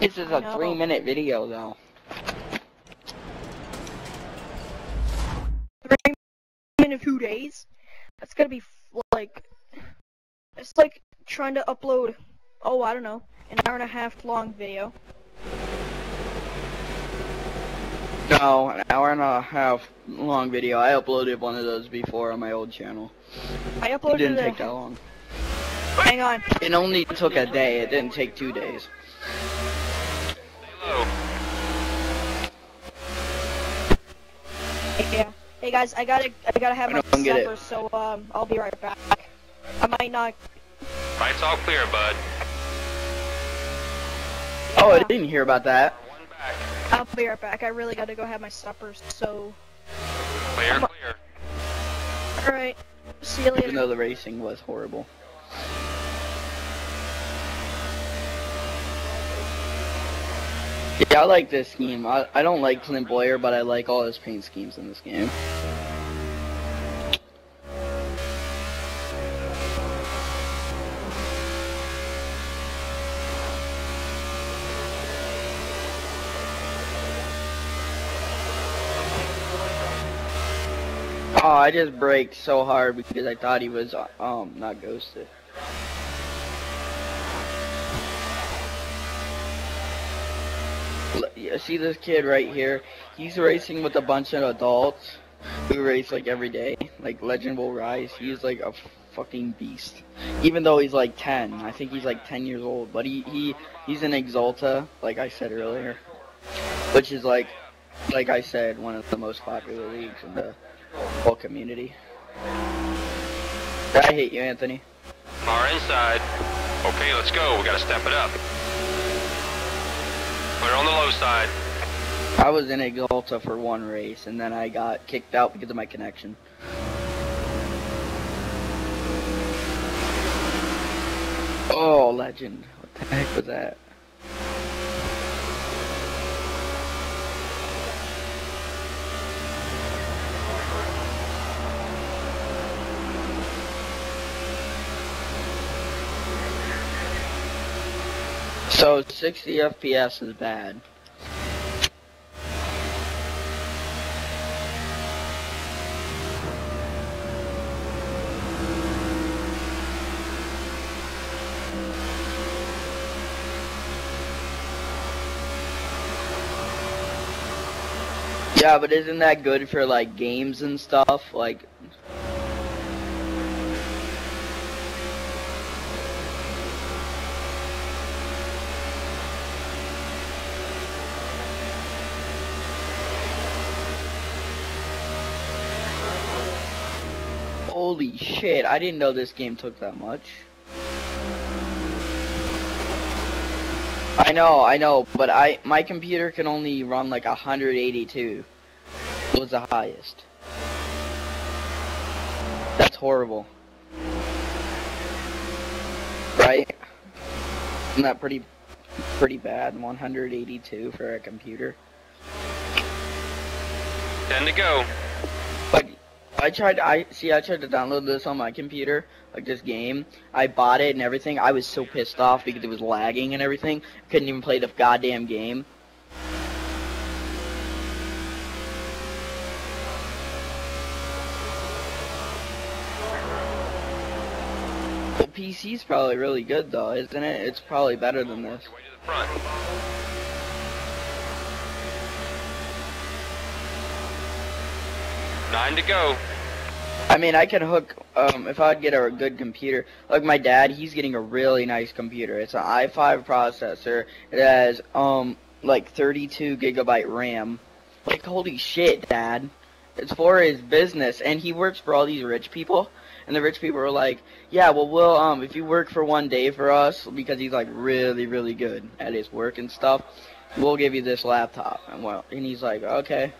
This is a three minute video though. Three in two days. That's gonna be f- like it's like trying to upload. Oh, I don't know, an hour and a half long video. No, an hour and a half long video. I uploaded one of those before on my old channel. I uploaded It didn't take that long. Hang on. It only took a day. It didn't take two days. Hello. Yeah. Hey guys, I gotta I gotta have I my don't get it. supper, so um I'll be right back. I might not. Right's all clear, bud. Oh, I didn't hear about that. I'll be right back. I really gotta go have my supper. So, Clear, clear. all right. See you later. Even though the racing was horrible. Yeah, I like this scheme. I, I don't like Clint Bowyer, but I like all his paint schemes in this game. Oh, I just braked so hard because I thought he was, uh, um, not ghosted. L- yeah, See this kid right here? He's racing with a bunch of adults who race like every day. Like Legend will rise. He's like a fucking beast. Even though he's like 10, I think he's like 10 years old. But he he he's in Exalta, like I said earlier, which is like like I said, one of the most popular leagues in the whole community. I hate you, Anthony. Far inside. Okay, let's go. We gotta step it up. On the low side. I was in a Exalta for one race, and then I got kicked out because of my connection. Oh, legend. What the heck was that? So 60 FPS is bad. Yeah, but isn't that good for like games and stuff? Like Holy shit, I didn't know this game took that much. I know, I know, but I my computer can only run like 182. Was the highest. That's horrible. Right? Isn't that pretty pretty bad? 182 for a computer. Ten to go. I tried. I see. I tried to download this on my computer, like this game. I bought it and everything. I was so pissed off because it was lagging and everything. Couldn't even play the goddamn game. The PC's probably really good though, isn't it? It's probably better than this. Nine to go. I mean, I can hook, um, if I'd get a good computer, like my dad, he's getting a really nice computer. It's an i5 processor. It has, um, like 32 gigabyte RAM. Like, holy shit, dad. It's for his business, and he works for all these rich people. And the rich people are like, yeah, well, we'll, um, if you work for one day for us, because he's like really, really good at his work and stuff, we'll give you this laptop. And well, and he's like, okay.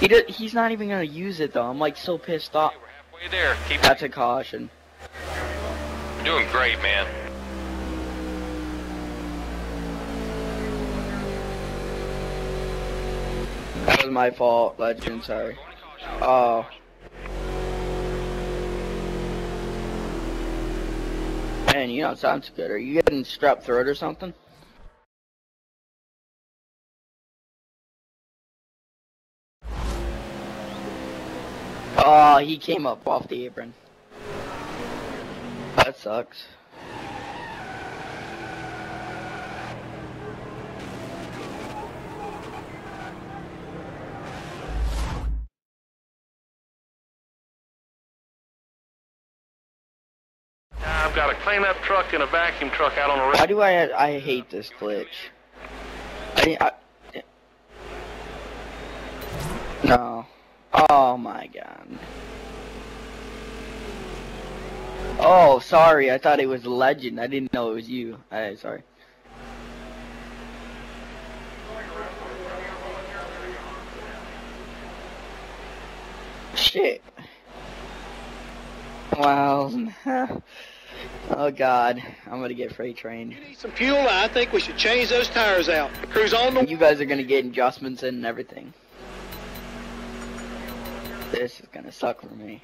He did, he's not even gonna use it though. I'm like so pissed off. We're there. Keep That's a caution. You're doing great, man. That was my fault, Legend. Sorry. Oh. Man, you don't sound too good. Are you getting strep throat or something? Oh, he came up off the apron. That sucks. I've got a cleanup truck and a vacuum truck out on the road. Why road. do I I hate this glitch? I, I no. Oh. Oh, sorry. I thought it was Legend. I didn't know it was you. I sorry. Shit. Wow. oh god. I'm gonna get freight trained. You need some fuel. I think we should change those tires out. Crew's on the You guys are gonna get adjustments and everything. This is gonna suck for me.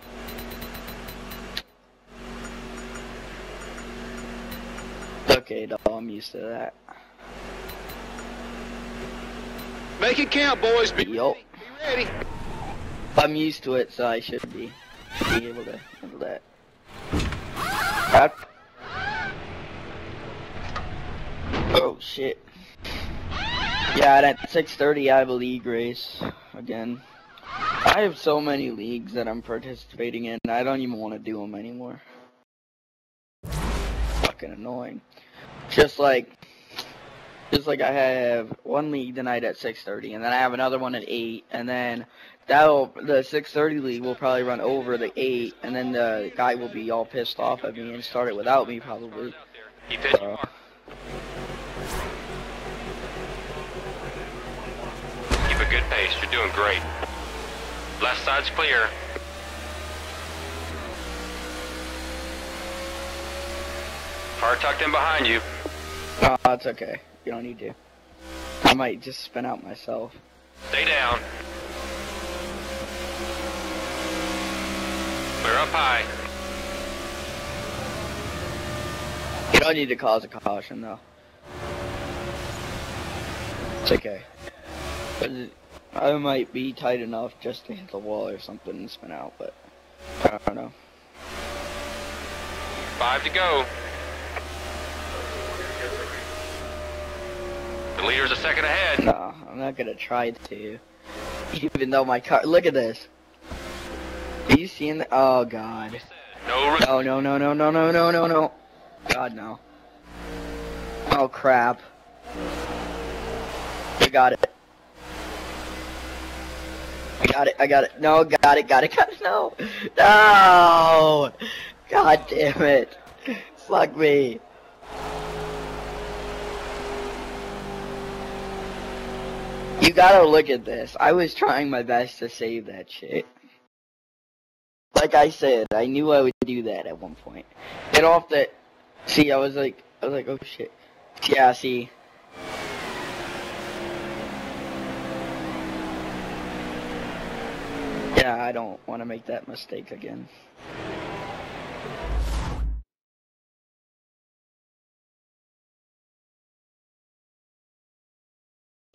Okay, doll, I'm used to that. Make it count, boys. Be Yup. ready. Be ready. I'm used to it, so I should be, be able to handle that. That- Oh shit. Yeah, at 6:30 I have a league race again. I have so many leagues that I'm participating in. I don't even want to do them anymore. Fucking annoying. Just like, just like I have one league tonight at 6:30, and then I have another one at 8, and then that'll the 6:30 league will probably run over the 8, and then the guy will be all pissed off at me and start it without me probably. So, uh. Keep a good pace. You're doing great. Left side's clear. Car tucked in behind you. oh, it's okay. You don't need to. I might just spin out myself. Stay down. Clear up high. You don't need to cause a caution though. It's okay. I might be tight enough just to hit the wall or something and spin out, but I don't know. Five to go. The leader's a second ahead. No, I'm not gonna try to. Even though my car. Look at this. Are you seeing that? Oh god. No No, no, no, no, no, no, no, no, no. God no. Oh crap. I got it. I got it, I got it. No, got it, got it, got it. No. No. God damn it. Fuck me. You gotta look at this. I was trying my best to save that shit. Like I said, I knew I would do that at one point. Get off the. See, I was like, I was like, oh shit. Yeah, see. Yeah, I don't want to make that mistake again.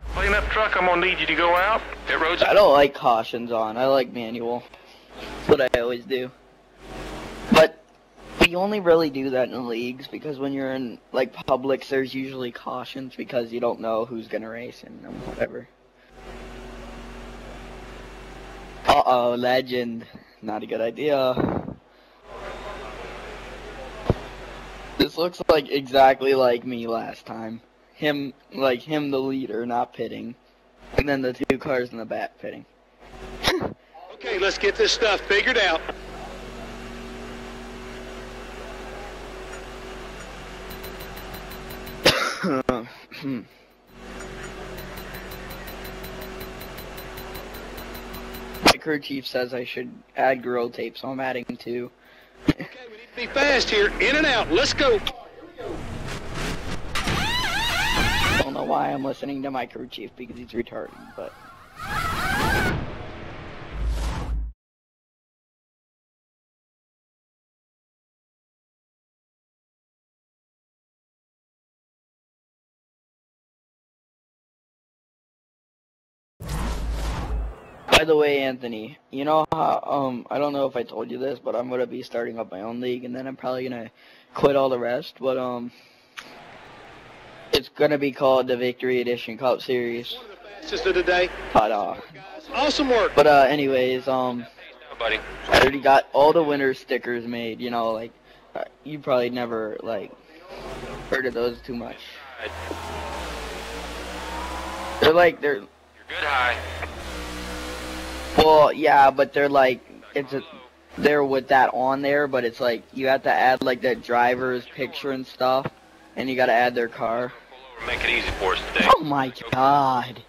Clean up truck, I'm gonna need you to go out. Pit road's I don't like cautions on. I like manual. That's what I always do. But we only really do that in leagues because when you're in like publics, there's usually cautions because you don't know who's gonna race and whatever. Uh oh, legend. Not a good idea. This looks like exactly like me last time. Him, like him, the leader, not pitting, and then the two cars in the back pitting. Okay, let's get this stuff figured out. crew chief says I should add grill tape, so I'm adding two. Okay, we need to be fast here. In and out. Let's go. Don't know why I'm listening to my crew chief because he's retarded, but. By the way, Anthony, you know how um I don't know if I told you this, but I'm gonna be starting up my own league, and then I'm probably gonna quit all the rest. But um, it's gonna be called the Victory Edition Cup Series. Fastest of the day. Ta-da. Awesome work. But uh, anyways, um, buddy. I already got all the winner stickers made. You know, like uh, you probably never like heard of those too much. They're like they're You're good high. Well, yeah, but they're like it's a they're with that on there, but it's like you have to add like that driver's picture and stuff, and you got to add their car. Make it easy for us today. Oh my god!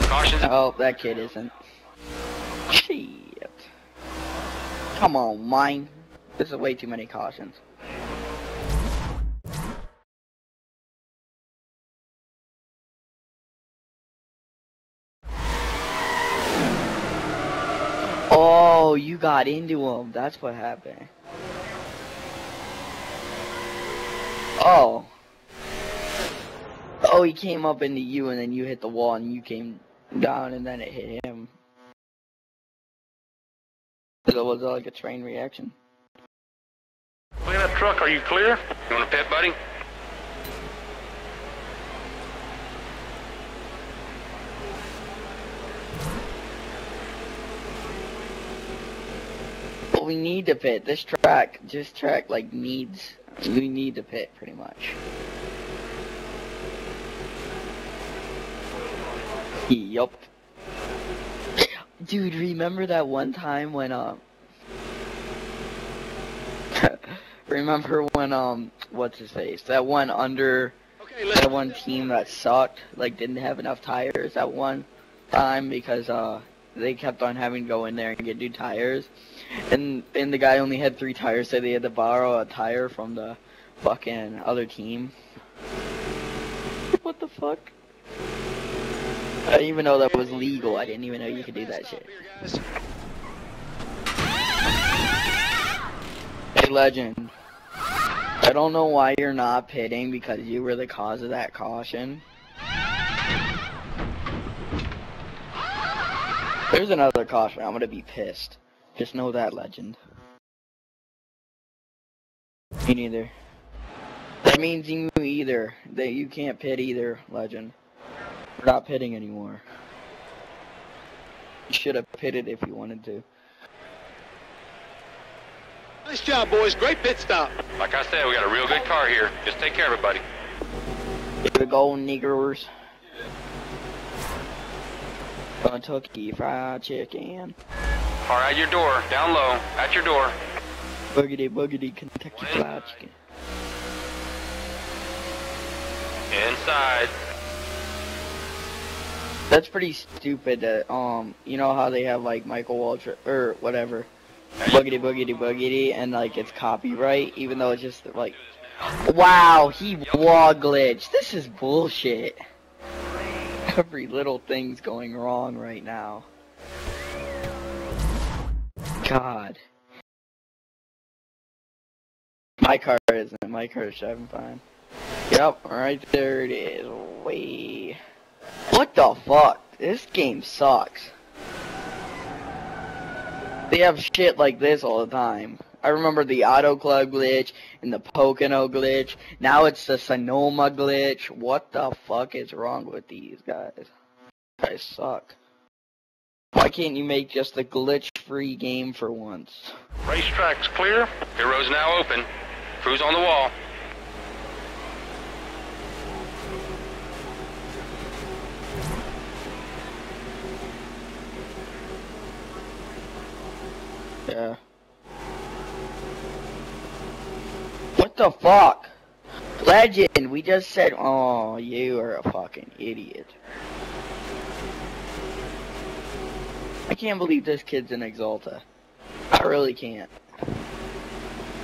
Cautions. Oh, that kid isn't. Shit! Come on, mine. This is way too many cautions. Got into him. That's what happened. Oh. Oh, he came up into you and then you hit the wall and you came down and then it hit him. So was it like a train reaction? Look at that truck. Are you clear? You want a pet, buddy? We need to pit. This track, this track like needs, we need to pit pretty much. Yup. Dude, remember that one time when um Remember when um what's his face? That one under Okay, that one team that sucked, like didn't have enough tires that one time because uh they kept on having to go in there and get new tires. And and the guy only had three tires, so they had to borrow a tire from the fucking other team. What the fuck? I didn't even know that was legal. I didn't even know you could do that shit. Hey, legend. I don't know why you're not pitting because you were the cause of that caution. There's another caution. I'm gonna be pissed. Just know that, legend. Me neither. That means you either. That you can't pit either, legend. We're not pitting anymore. You should have pitted if you wanted to. Nice job, boys. Great pit stop. Like I said, we got a real good car here. Just take care of it, buddy. Here we go, niggers. Kentucky Fried Chicken. Car at your door. Down low. At your door. Boogity boogity Kentucky Fried Chicken. Inside. That's pretty stupid that, um, you know how they have, like, Michael Waltrip, or whatever, boogity boogity boogity, and, like, it's copyright, even though it's just, like, wow, he wall glitched. This is bullshit. Every little thing's going wrong right now. God. My car isn't. My car is driving fine. Yep, right there it is. Way. What the fuck? This game sucks. They have shit like this all the time. I remember the Auto Club glitch and the Pocono glitch. Now it's the Sonoma glitch. What the fuck is wrong with these guys? Guys suck. Why can't you make just a glitch-free game for once? Racetrack's clear. Road's now open. Crew's on the wall. Yeah. What the fuck? Legend, we just said, oh, you are a fucking idiot. I can't believe this kid's in Exalta. I really can't.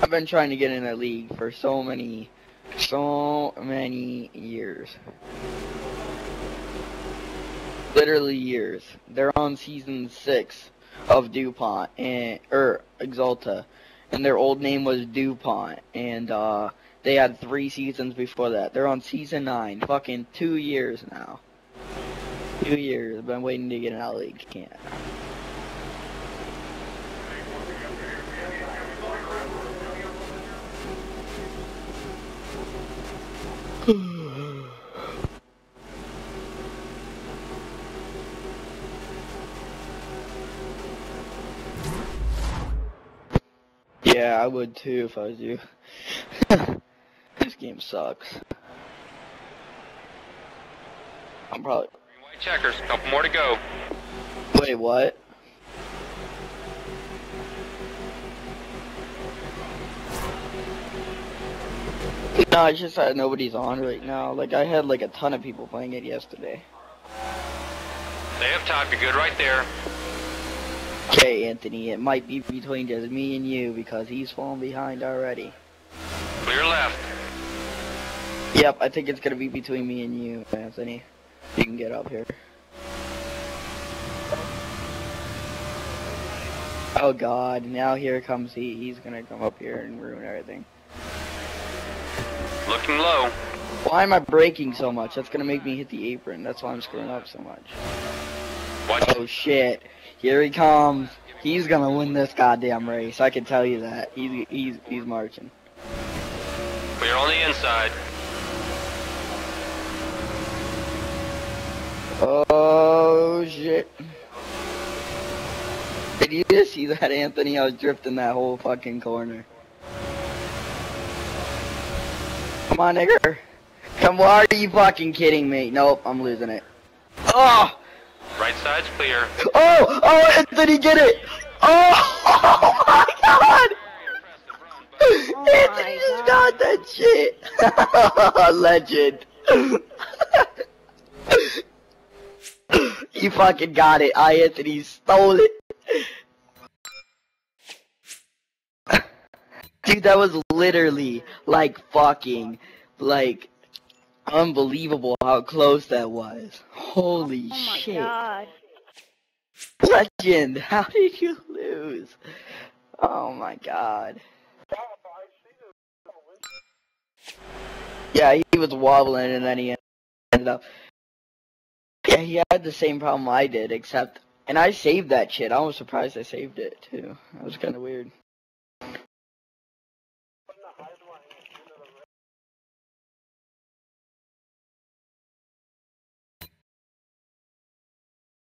I've been trying to get in that league for so many, so many years. Literally years. They're on season six of DuPont and or Exalta, and their old name was DuPont, and uh, they had three seasons before that. They're on season nine, fucking two years now. Two years. Been waiting to get an out league. Can't. Yeah, I would too if I was you. this game sucks. I'm probably. White checkers, couple more to go. Wait, what? No, it's just that nobody's on right now. Like, I had like a ton of people playing it yesterday. They have time. You're good right there. Okay, Anthony, it might be between just me and you because he's falling behind already. Clear left. Yep, I think it's gonna be between me and you, Anthony. You can get up here. Oh god, now here comes he. He's gonna come up here and ruin everything. Looking low. Why am I braking so much? That's gonna make me hit the apron. That's why I'm screwing up so much. Watch. Oh shit. Here he comes. He's gonna win this goddamn race. I can tell you that. He's he's he's marching. Clear on the inside. Oh shit. Did you just see that, Anthony? I was drifting that whole fucking corner. Come on, nigger. Come on, are you fucking kidding me? Nope, I'm losing it. Oh! Right side's clear. Oh! Oh, Anthony, get it! Oh! Oh my god! Oh Anthony my just God. got that shit! Legend. you fucking got it. I, Anthony, stole it. Dude, that was literally like fucking like unbelievable how close that was. Holy Oh my shit. god. Legend, how did you lose? Oh my god. Yeah, he was wobbling and then he ended up. Yeah, he had the same problem I did, except. And I saved that shit. I was surprised I saved it too. That was kind of weird.